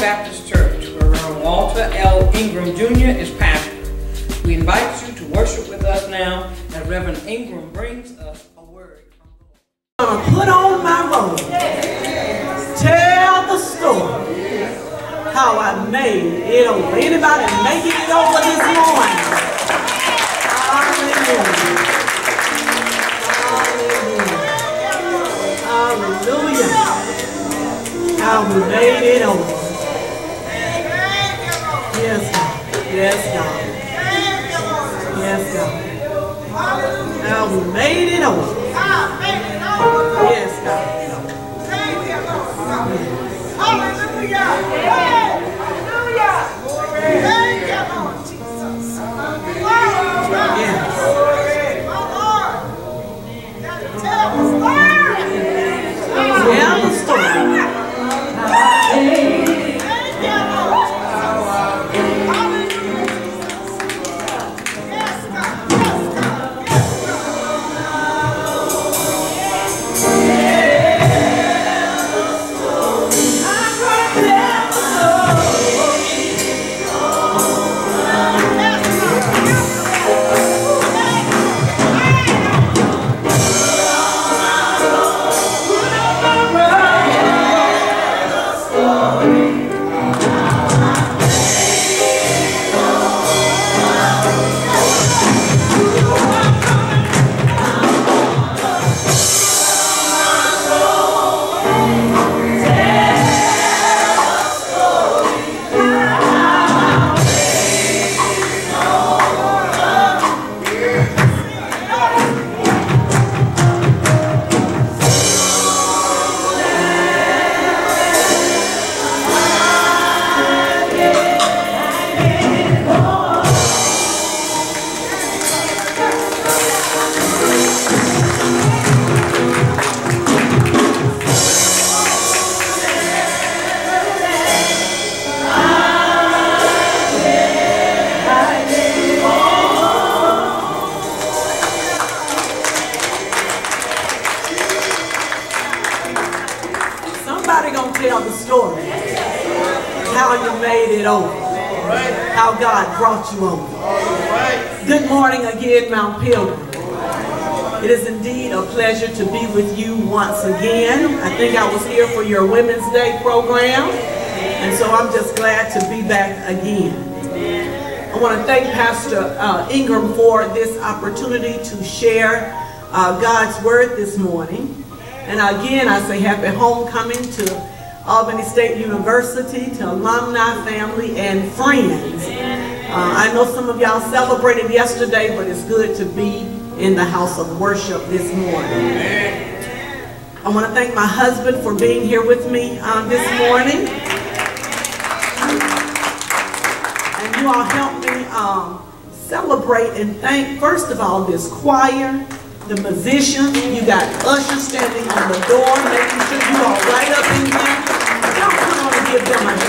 Baptist Church, where Reverend Walter L. Ingram Jr. is pastor. We invite you to worship with us now as Reverend Ingram brings us a word from the Lord. Put on my robe. Tell the story how I made it over. Anybody making it over this morning? Hallelujah. Hallelujah. Hallelujah. How we made it over. Yes, God. Yes, God. How we made it over. Yes, God. Hallelujah. Hallelujah. Thank you, Lord Jesus. Yes. Brought you over. Good morning again, Mount Pilgrim. It is indeed a pleasure to be with you once again. I think I was here for your Women's Day program. And so I'm just glad to be back again. I want to thank Pastor uh, Ingram for this opportunity to share uh, God's Word this morning. And again, I say happy homecoming to Albany State University, to alumni, family, and friends. Uh, I know some of y'all celebrated yesterday, but it's good to be in the house of worship this morning. I want to thank my husband for being here with me uh, this morning. And you all helped me um, celebrate and thank, first of all, this choir, the musicians. You got ushers standing on the door, making sure you all right up in here. Y'all come on and give them a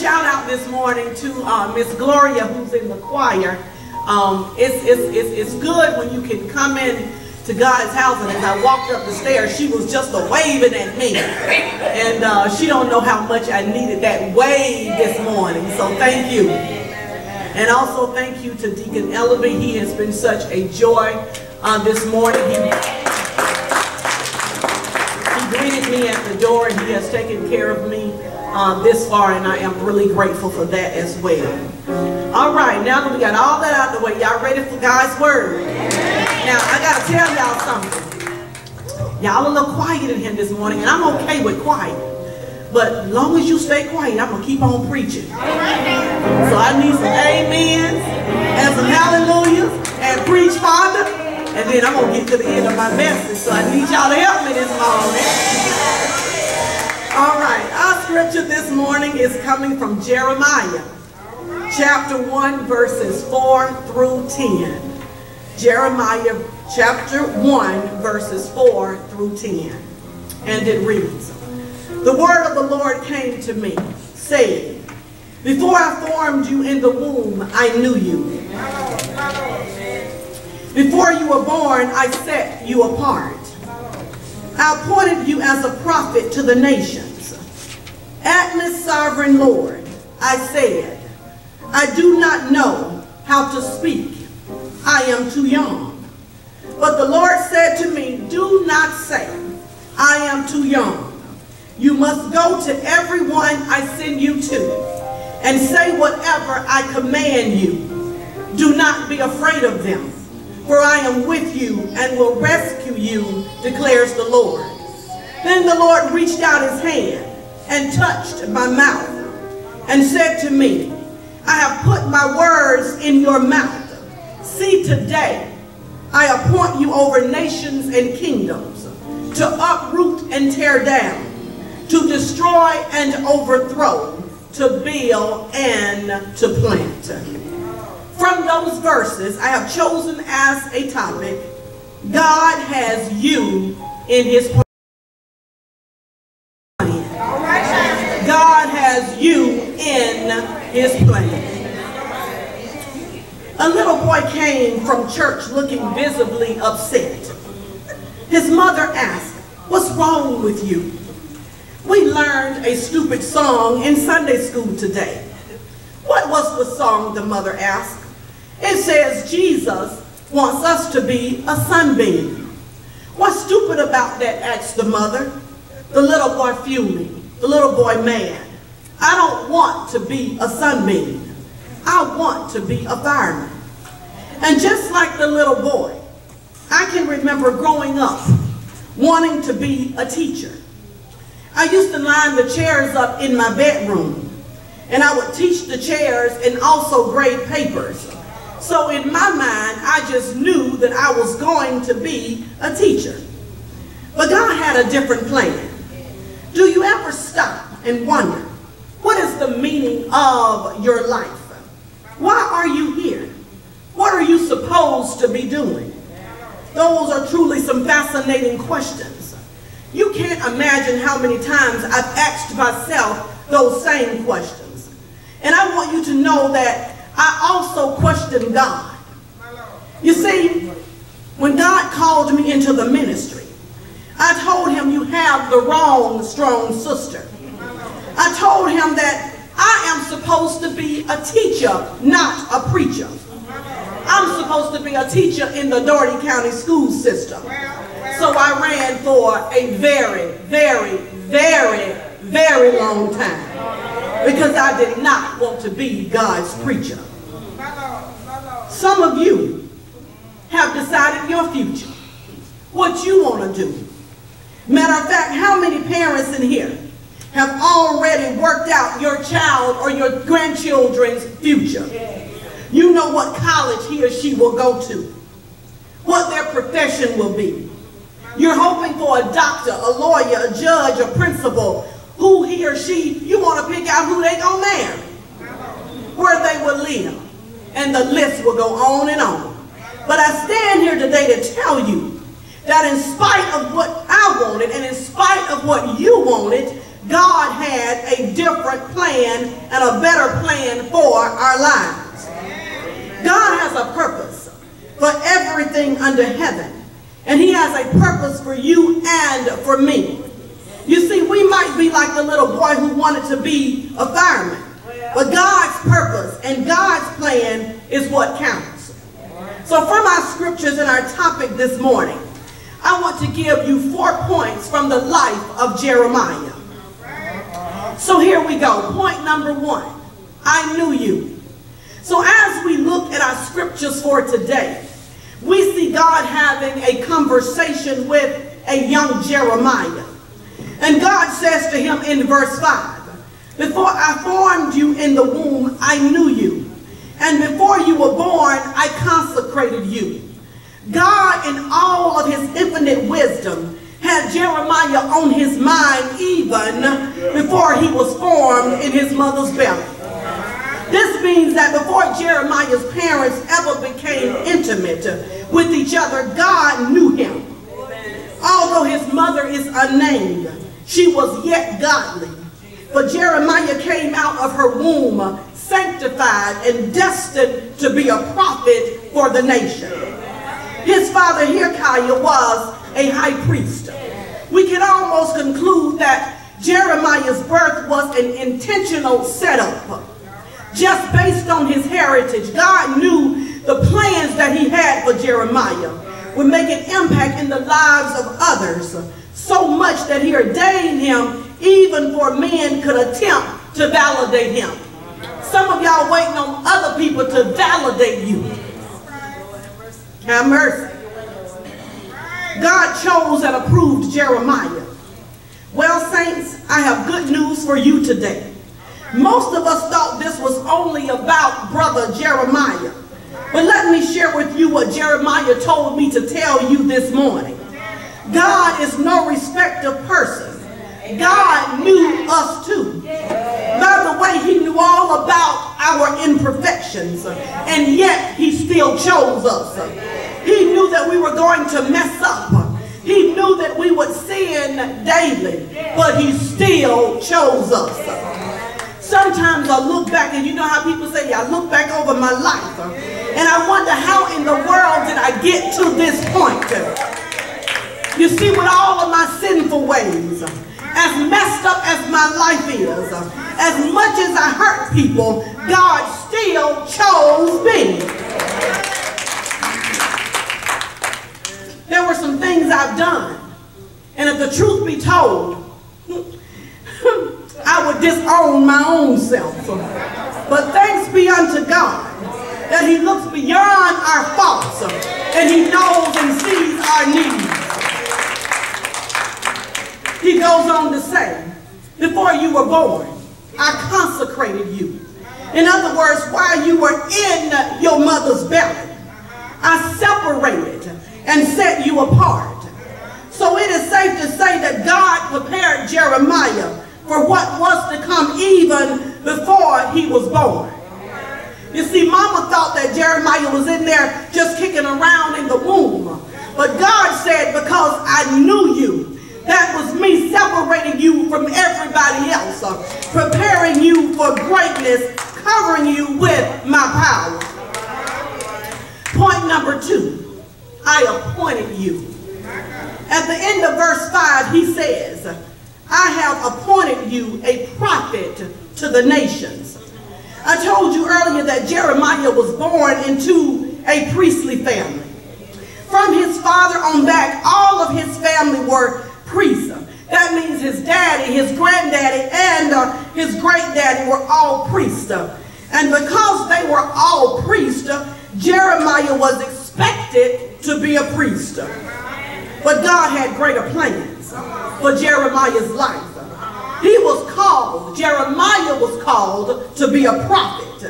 shout out this morning to uh, Miss Gloria, who's in the choir. Um, it's, it's, it's, it's good when you can come in to God's house, and as I walked up the stairs, she was just a waving at me. And uh, she don't know how much I needed that wave this morning, so thank you. And also thank you to Deacon Ellaby. He has been such a joy uh, this morning. He, he greeted me at the door and he has taken care of me uh, this far and I am really grateful for that as well. All right, now that we got all that out of the way, y'all ready for God's word? Now, I got to tell y'all something. Y'all a little quiet in here this morning and I'm okay with quiet. But as long as you stay quiet, I'm going to keep on preaching. So I need some amens and some hallelujahs and preach, Father. And then I'm going to get to the end of my message. So I need y'all to help me this morning. All right, scripture this morning is coming from Jeremiah, chapter 1, verses 4 through 10. Jeremiah chapter 1, verses 4 through 10. And it reads, The word of the Lord came to me, saying, Before I formed you in the womb, I knew you. Before you were born, I set you apart. I appointed you as a prophet to the nations. Atlas, sovereign Lord, I said, I do not know how to speak. I am too young. But the Lord said to me, do not say, I am too young. You must go to everyone I send you to and say whatever I command you. Do not be afraid of them, for I am with you and will rescue you, declares the Lord. Then the Lord reached out his hand and touched my mouth and said to me, I have put my words in your mouth. See today, I appoint you over nations and kingdoms to uproot and tear down, to destroy and overthrow, to build and to plant. From those verses, I have chosen as a topic, God has you in his. God has you in his plan. A little boy came from church looking visibly upset. His mother asked, what's wrong with you? We learned a stupid song in Sunday school today. What was the song, the mother asked? It says Jesus wants us to be a sunbeam. What's stupid about that, asked the mother. The little boy fuming, the little boy mad. I don't want to be a sunbeam. I want to be a fireman. And just like the little boy, I can remember growing up wanting to be a teacher. I used to line the chairs up in my bedroom and I would teach the chairs and also grade papers. So in my mind, I just knew that I was going to be a teacher. But God had a different plan. Do you ever stop and wonder, the meaning of your life? Why are you here? What are you supposed to be doing? Those are truly some fascinating questions. You can't imagine how many times I've asked myself those same questions. And I want you to know that I also question God. You see, when God called me into the ministry, I told him you have the wrong strong sister. I told him that I am supposed to be a teacher, not a preacher. I'm supposed to be a teacher in the Dougherty County school system. So I ran for a very, very, very, very long time because I did not want to be God's preacher. Some of you have decided your future, what you want to do. Matter of fact, how many parents in here have already worked out your child or your grandchildren's future? You know what college he or she will go to, what their profession will be. You're hoping for a doctor, a lawyer, a judge, a principal, who he or she, you want to pick out who they gonna marry, where they will live, and the list will go on and on. But I stand here today to tell you that in spite of what I wanted and in spite of what you wanted, God had a different plan and a better plan for our lives. God has a purpose for everything under heaven. And he has a purpose for you and for me. You see, we might be like the little boy who wanted to be a fireman. But God's purpose and God's plan is what counts. So from our scriptures and our topic this morning, I want to give you four points from the life of Jeremiah. So here we go. Point number one. I knew you. So as we look at our scriptures for today, we see God having a conversation with a young Jeremiah. And God says to him in verse 5, Before I formed you in the womb, I knew you. And before you were born, I consecrated you. God, in all of his infinite wisdom, had Jeremiah on his mind even before he was formed in his mother's belly. This means that before Jeremiah's parents ever became intimate with each other, God knew him. Although his mother is unnamed, she was yet godly. For Jeremiah came out of her womb sanctified and destined to be a prophet for the nation. His father Hilkiah was a high priest. we can almost conclude that Jeremiah's birth was an intentional setup. Just based on his heritage, God knew the plans that he had for Jeremiah would make an impact in the lives of others so much that he ordained him even for men could attempt to validate him. Some of y'all waiting on other people to validate you. Have mercy. God chose and approved Jeremiah. Well, saints, I have good news for you today. Most of us thought this was only about brother Jeremiah. But let me share with you what Jeremiah told me to tell you this morning. God is no respecter of person. God knew us too. By the way, he knew all about our imperfections, and yet he still chose us. He knew that we were going to mess up. He knew that we would sin daily, but he still chose us. Sometimes I look back, and you know how people say, I look back over my life, and I wonder how in the world did I get to this point? You see, with all of my sinful ways, as messed up as my life is, as much as I hurt people, God still chose me. There were some things I've done, and if the truth be told, I would disown my own self. But thanks be unto God that he looks beyond our faults and he knows and sees our needs. He goes on to say, before you were born, I consecrated you. In other words, while you were in your mother's belly, I separated and set you apart. So it is safe to say that God prepared Jeremiah for what was to come even before he was born. You see, mama thought that Jeremiah was in there just kicking around in the womb. But God said, because I knew you, that was me separating you from everybody else, uh, preparing you for greatness, covering you with my power. Point number two, I appointed you. At the end of verse 5, he says, I have appointed you a prophet to the nations. I told you earlier that Jeremiah was born into a priestly family. From his father on back, all of his family were priests. That means his daddy, his granddaddy, and uh, his great daddy were all priests. And because they were all priests, Jeremiah was expected to be a priest. But God had greater plans for Jeremiah's life. He was called, Jeremiah was called to be a prophet.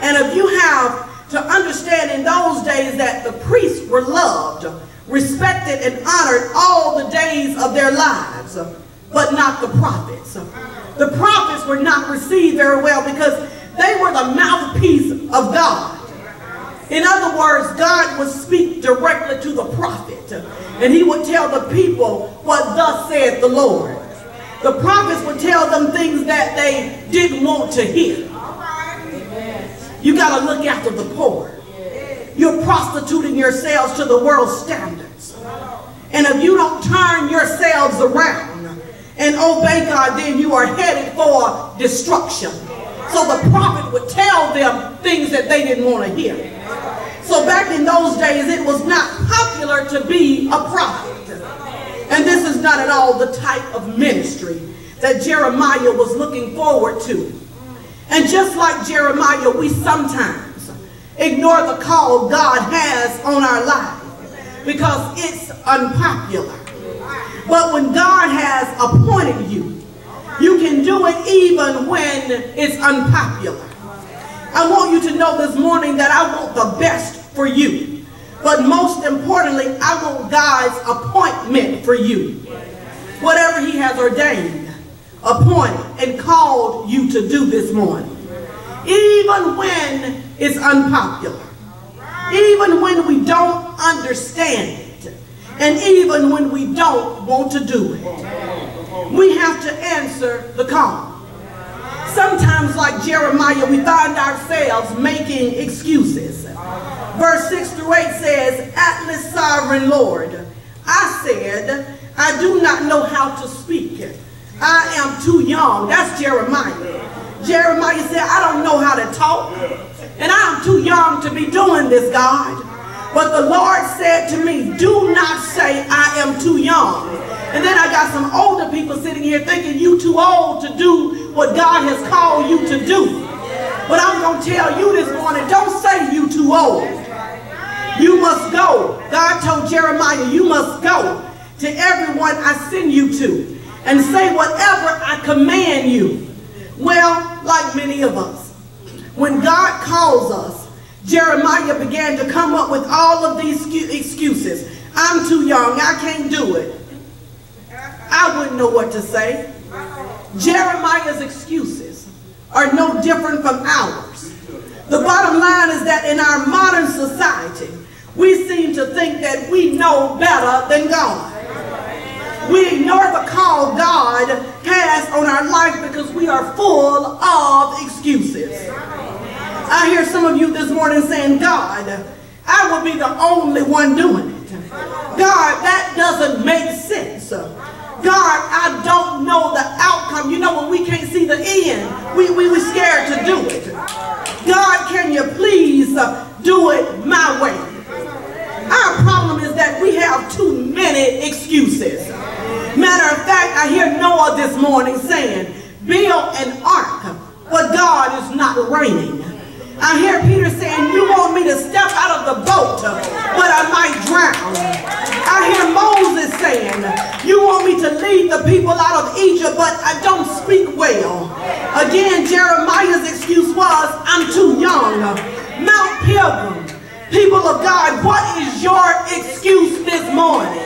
And if you have to understand in those days that the priests were loved, respected and honored all the days of their lives, but not the prophets. The prophets were not received very well because they were the mouthpiece of God. In other words, God would speak directly to the prophet, and he would tell the people what thus saith the Lord. The prophets would tell them things that they didn't want to hear. You got to look after the poor. You're prostituting yourselves to the world's standards. And if you don't turn yourselves around and obey God, then you are headed for destruction. So the prophet would tell them things that they didn't want to hear. So back in those days, it was not popular to be a prophet. And this is not at all the type of ministry that Jeremiah was looking forward to. And just like Jeremiah, we sometimes ignore the call God has on our life because it's unpopular. But when God has appointed you, you can do it even when it's unpopular. I want you to know this morning that I want the best for you. But most importantly, I want God's appointment for you. Whatever he has ordained, appointed, and called you to do this morning. Even when it's unpopular. Even when we don't understand it. And even when we don't want to do it. We have to answer the call. Sometimes, like Jeremiah, we find ourselves making excuses. Verse 6 through 8 says, Atlas sovereign Lord, I said, I do not know how to speak. I am too young. That's Jeremiah. Jeremiah said, I don't know how to talk. And I am too young to be doing this, God. But the Lord said to me, do not say I am too young. And then I got some older people sitting here thinking you too old to do what God has called you to do. But I'm going to tell you this morning, don't say you too old. You must go. God told Jeremiah, you must go to everyone I send you to and say whatever I command you. Well, like many of us, when God calls us, Jeremiah began to come up with all of these excuses. I'm too young. I can't do it. I wouldn't know what to say. Jeremiah's excuses are no different from ours. The bottom line is that in our modern society, we seem to think that we know better than God. We ignore the call God has on our life because we are full of excuses. I hear some of you this morning saying, God, I will be the only one doing it. God, that doesn't make sense. God, I don't know the outcome. You know when we can't see the end, we, we, we're scared to do it. God, can you please uh, do it my way? Our problem is that we have too many excuses. Matter of fact, I hear Noah this morning saying, build an ark, but God is not raining. I hear Peter saying, you want me to step out of the boat, but I might drown. I hear Moses saying, you want me to lead the people out of Egypt, but I don't speak well. Again, Jeremiah's excuse was, I'm too young. Mount Pilgrim, people of God, what is your excuse this morning?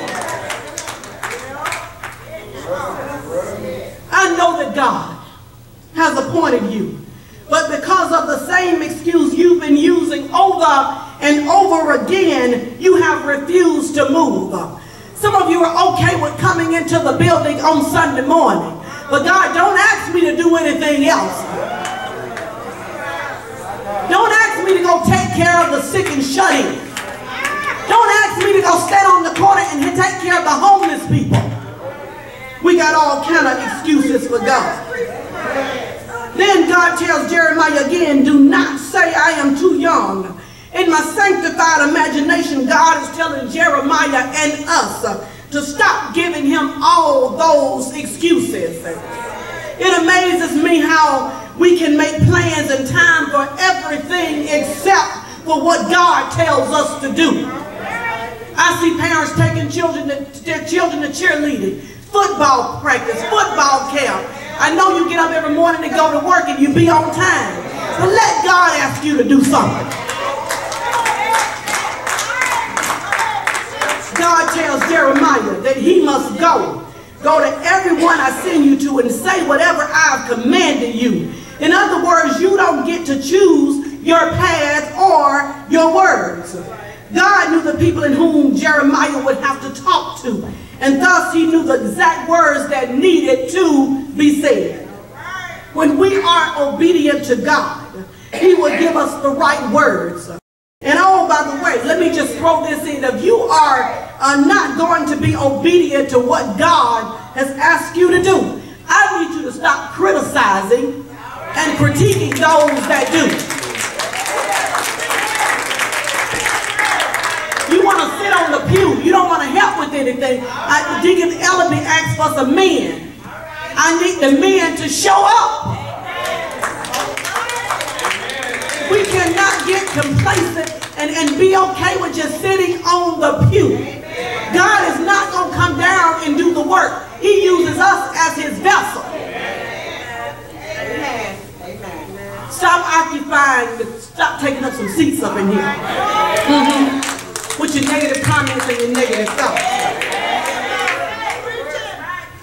I know that God has appointed you. But because of the same excuse you've been using over and over again, you have refused to move. Some of you are okay with coming into the building on Sunday morning. But God, don't ask me to do anything else. Don't ask me to go take care of the sick and shut in. Don't ask me to go stand on the corner and take care of the homeless people. We got all kind of excuses for God. Then God tells Jeremiah again, do not say I am too young. In my sanctified imagination, God is telling Jeremiah and us to stop giving him all those excuses. It amazes me how we can make plans and time for everything except for what God tells us to do. I see parents taking children to, their children to cheerleading football practice, football camp. I know you get up every morning and go to work and you be on time. But let God ask you to do something. God tells Jeremiah that he must go. Go to everyone I send you to and say whatever I've commanded you. In other words, you don't get to choose your path or your words. God knew the people in whom Jeremiah would have to talk to. And thus he knew the exact words that needed to be said. When we are obedient to God, he will give us the right words. And oh, by the way, let me just throw this in. If you are uh, not going to be obedient to what God has asked you to do, I need you to stop criticizing and critiquing those that do. You want to sit on the pew. You don't want to help with anything. I, Deacon Ellaby asked for some men. I need the men to show up. We cannot get complacent and, and be okay with just sitting on the pew. God is not going to come down and do the work. He uses us as his vessel. Amen. Amen. Stop occupying, stop taking up some seats up in here. Mm -hmm with your negative comments and your negative thoughts.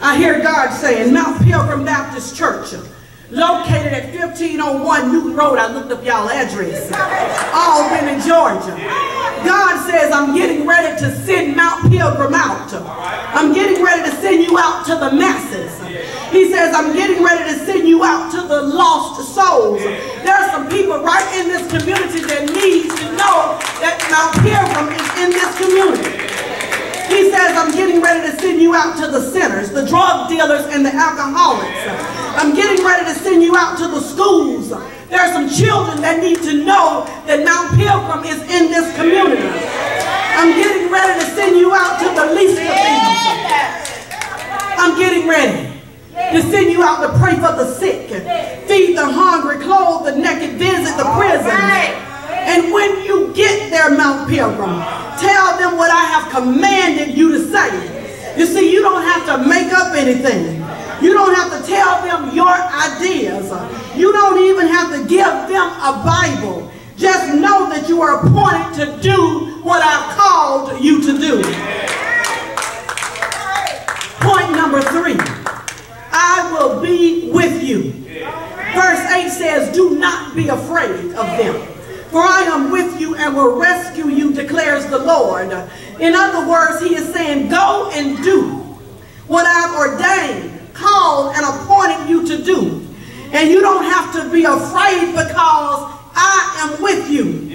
I hear God saying, Mount Pilgrim Baptist Church, located at 1501 Newton Road. I looked up y'all address. Albany in Georgia. God says, I'm getting ready to send Mount Pilgrim out. I'm getting ready to send you out to the masses. He says, I'm getting ready to send you out to the lost souls. There some people right in this community that needs to know that Mount Pilgrim is in this community. He says, I'm getting ready to send you out to the sinners, the drug dealers, and the alcoholics. I'm getting ready to send you out to the schools. There are some children that need to know that Mount Pilgrim is in this community. I'm getting ready to send you out to the least of these. I'm getting ready to send you out to pray for the sick, feed the hungry, clothe the naked, visit the prison. And when you get there, Mount Pilgrim, tell them what I have commanded you to say. You see, you don't have to make up anything. You don't have to tell them your ideas. You don't even have to give them a Bible. Just know that you are appointed to do what I've called you to do. Point number three. I will be with you. Verse 8 says, Do not be afraid of them. For I am with you and will rescue you, declares the Lord. In other words, he is saying, Go and do what I've ordained, called, and appointed you to do. And you don't have to be afraid because I am with you.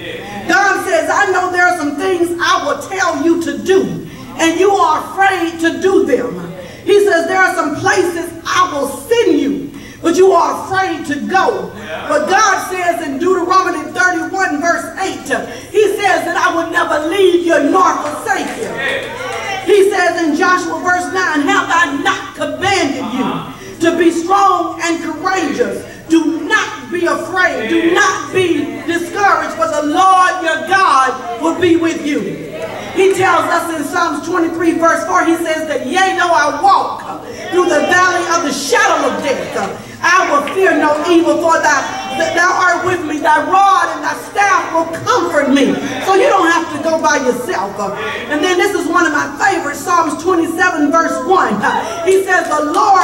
God says, I know there are some things I will tell you to do, and you are afraid to do them. He says, there are some places I will send you, but you are afraid to go. But God says in Deuteronomy 31 verse 8, he says that I will never leave you nor forsake you. He says in Joshua verse 9, have I not commanded you to be strong and courageous? Do not be afraid. Do not be discouraged, for the Lord your God will be with you. He tells us in Psalms 23 verse 4, he says that, yea, though I walk through the valley of the shadow of death, I will fear no evil, for thou, thou art with me, thy rod and thy staff will comfort me. So you don't have to go by yourself. And then this is one of my favorites, Psalms 27 verse 1. He says, the Lord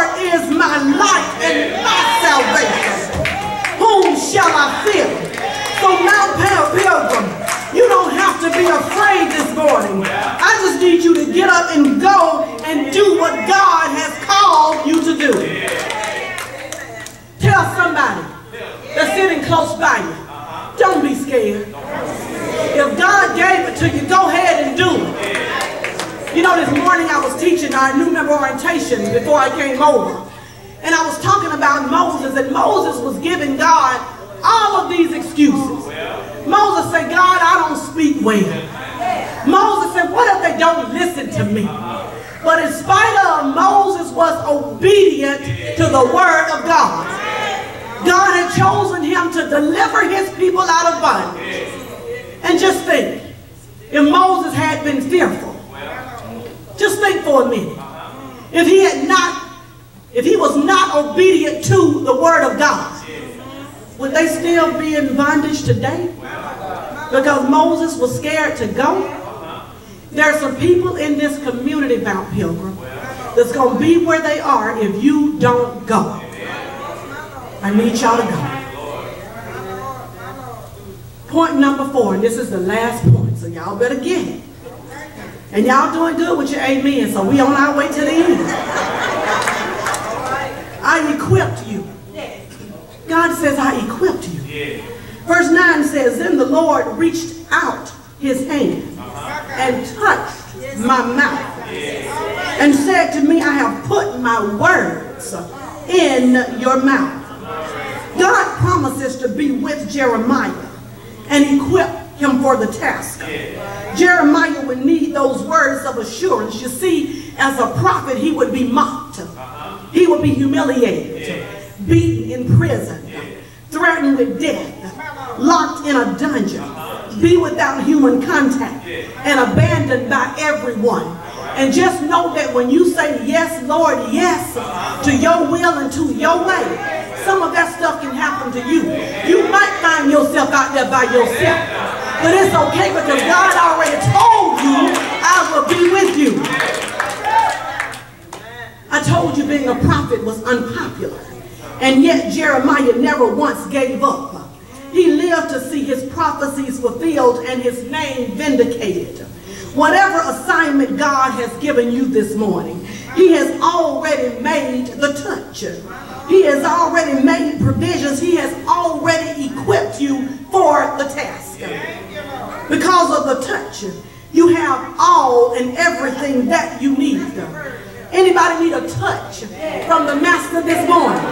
And I was talking about Moses, and Moses was giving God all of these excuses. Moses said, God, I don't speak well. Moses said, what if they don't listen to me? But in spite of, Moses was obedient to the word of God. God had chosen him to deliver his people out of bondage. And just think, if Moses had been fearful, just think for a minute. If he had not, if he was not obedient to the word of God, would they still be in bondage today? Because Moses was scared to go? There are some people in this community, Mount Pilgrim, that's going to be where they are if you don't go. I need y'all to go. Point number four, and this is the last point, so y'all better get it. And y'all doing good with your amen, so we on our way to the end. I equipped you. God says, I equipped you. Verse 9 says, Then the Lord reached out his hand uh-huh. and touched my mouth and said to me, I have put my words in your mouth. God promises to be with Jeremiah and equip him for the task. Jeremiah would need those words of assurance. You see, as a prophet, he would be mocked. Uh-huh. He would be humiliated, beaten in prison, threatened with death, locked in a dungeon, be without human contact, and abandoned by everyone. And just know that when you say yes, Lord, yes, to your will and to your way, some of that stuff can happen to you. You might find yourself out there by yourself. But it's okay because God already told you, I will be with you. I told you being a prophet was unpopular. And yet Jeremiah never once gave up. He lived to see his prophecies fulfilled and his name vindicated. Whatever assignment God has given you this morning, he has already made the touch. He has already made provisions. He has already equipped you for the task. Because of the touch, you have all and everything that you need. Anybody need a touch from the Master this morning?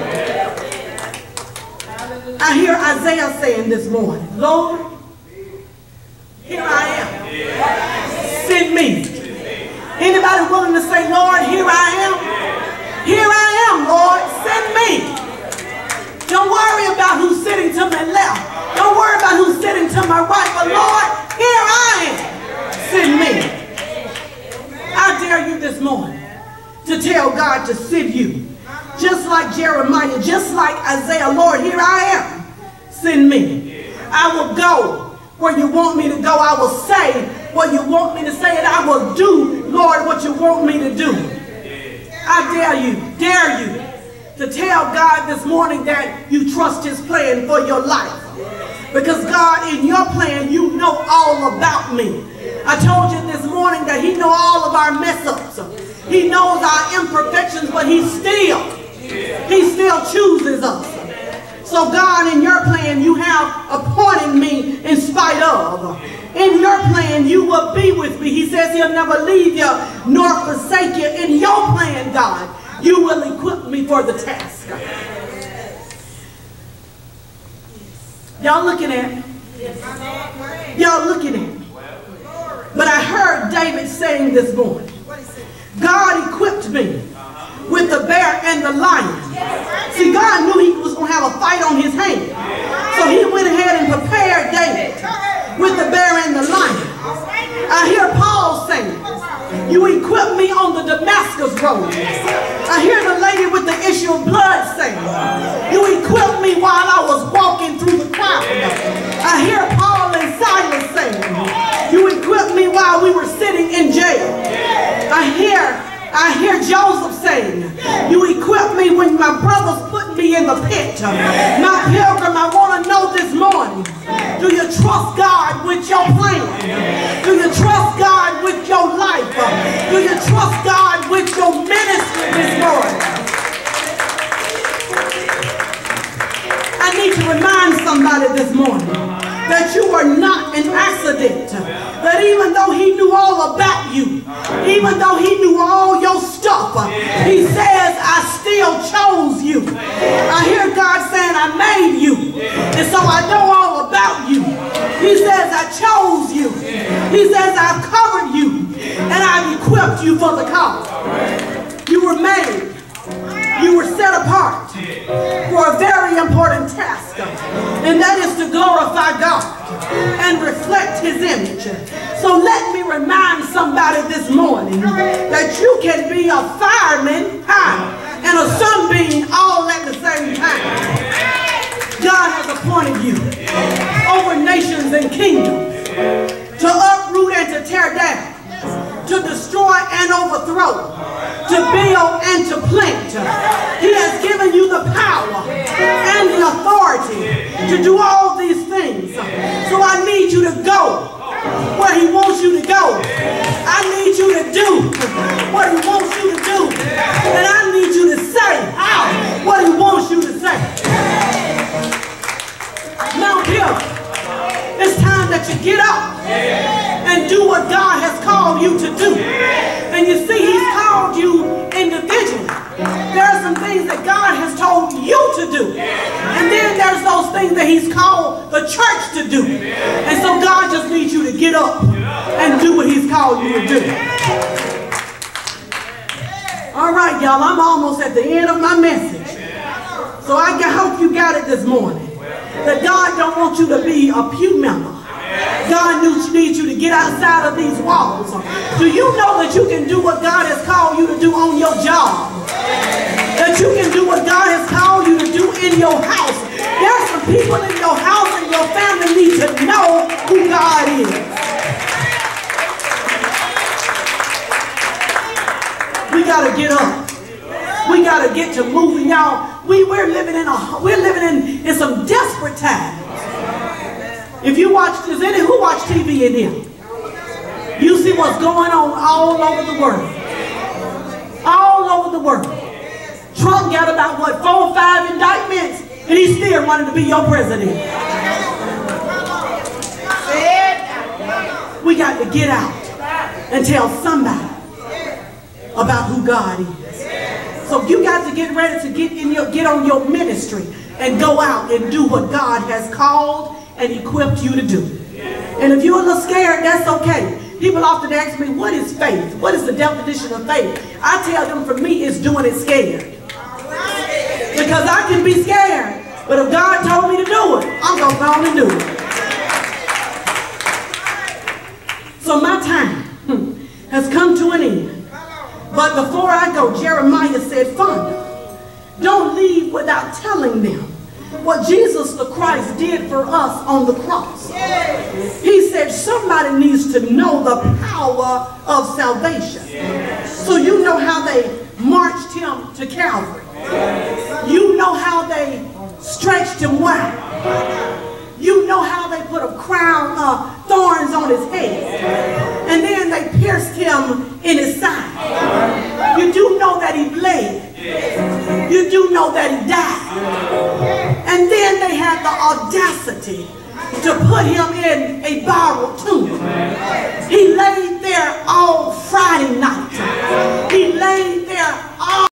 I hear Isaiah saying this morning, Lord, here I am. Send me. Anybody willing to say, Lord, here I am? Here I am, Lord. Send me. Don't worry about who's sitting to my left. Don't worry about who's sitting to my right. But Lord, here I am. Send me. I dare you this morning to tell God to send you. Just like Jeremiah, just like Isaiah, Lord, here I am. Send me. I will go where you want me to go. I will say what you want me to say, and I will do, Lord, what you want me to do. I dare you, dare you, to tell God this morning that you trust his plan for your life. Because God, in your plan, you know all about me. I told you this morning that he know all of our mess-ups. He knows our imperfections, but he still, he still chooses us. So God, in your plan, you have appointed me in spite of. In your plan, you will be with me. He says he'll never leave you nor forsake you. In your plan, God, you will equip me for the task. Y'all looking at me? Y'all looking at me? But I heard David saying this morning, God equipped me with the bear and the lion. See, God knew he was going to have a fight on his hands. So he went ahead and prepared David with the bear and the lion. I hear Paul saying, you equipped me on the Damascus road. I hear Joseph saying, you equipped me when my brothers put me in the pit. Mount Pilgrim, I want to know this morning, do you trust God with your plan? Do you trust God with your life? Do you trust God with your ministry this morning? I need to remind somebody this morning that you are not an accident. That even though he knew all about you, even though he knew all your stuff, uh, he says, I still chose you. I hear God saying, I made you. And so I know all about you. He says, I chose you. He says, I've covered you. That you can be a fireman do. And then there's those things that he's called the church to do. And so God just needs you to get up and do what he's called you to do. All right, y'all, I'm almost at the end of my message. So I hope you got it this morning. That God don't want you to be a pew member. God needs you to get outside of these walls. Do you know that you can do what God has called you to do on your job? That you can do what God has called you to do in your house. There are some people in your house and your family need to know who God is. We gotta get up. We gotta get to moving, y'all. We we're living in a we're living in, in some desperate times. If you watch, is any who watch TV in here? You see what's going on all over the world. All over the world. Trump got about what four or five indictments, and he's still wanting to be your president. We got to get out. and tell somebody about who God is. So you got to get ready to get in your get on your ministry and go out and do what God has called and equipped you to do. And if you're a little scared, that's okay. People often ask me, what is faith? What is the definition of faith? I tell them for me, it's doing it scared. Because I can be scared. But if God told me to do it, I'm going to go on and do it. So my time has come to an end. But before I go, Jeremiah said, Fonda, don't leave without telling them what Jesus the Christ did for us on the cross. He said somebody needs to know the power of salvation. So you know how they marched him to Calvary. They him wide. You know how they put a crown of thorns on his head. And then they pierced him in his side. You do know that he bled. You do know that he died. And then they had the audacity to put him in a borrowed tomb. He laid there all Friday night. He laid there all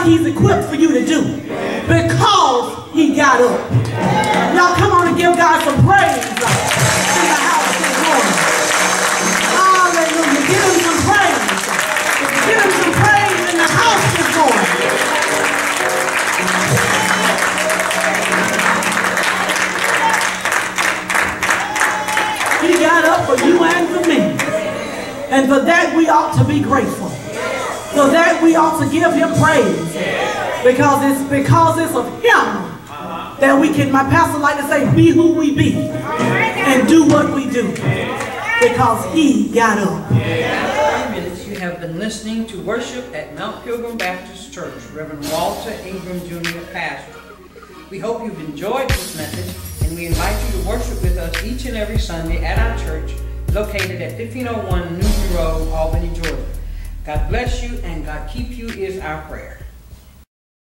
like he's equipped for you to do because he got up. Now come on and give God some praise in the house this morning. Hallelujah. Give him some praise. Give him some praise in the house this morning. He got up for you and for me. And for that we ought to be grateful. For that we ought to give him praise. Because it's because it's of him that we can, my pastor like to say, be who we be. And do what we do. Because he got up. you have been listening to worship at Mount Pilgrim Baptist Church, Reverend Walter Ingram Jr., pastor. We hope you've enjoyed this message, and we invite you to worship with us each and every Sunday at our church located at 1501 Newton Road, Albany, Georgia. God bless you and God keep you is our prayer.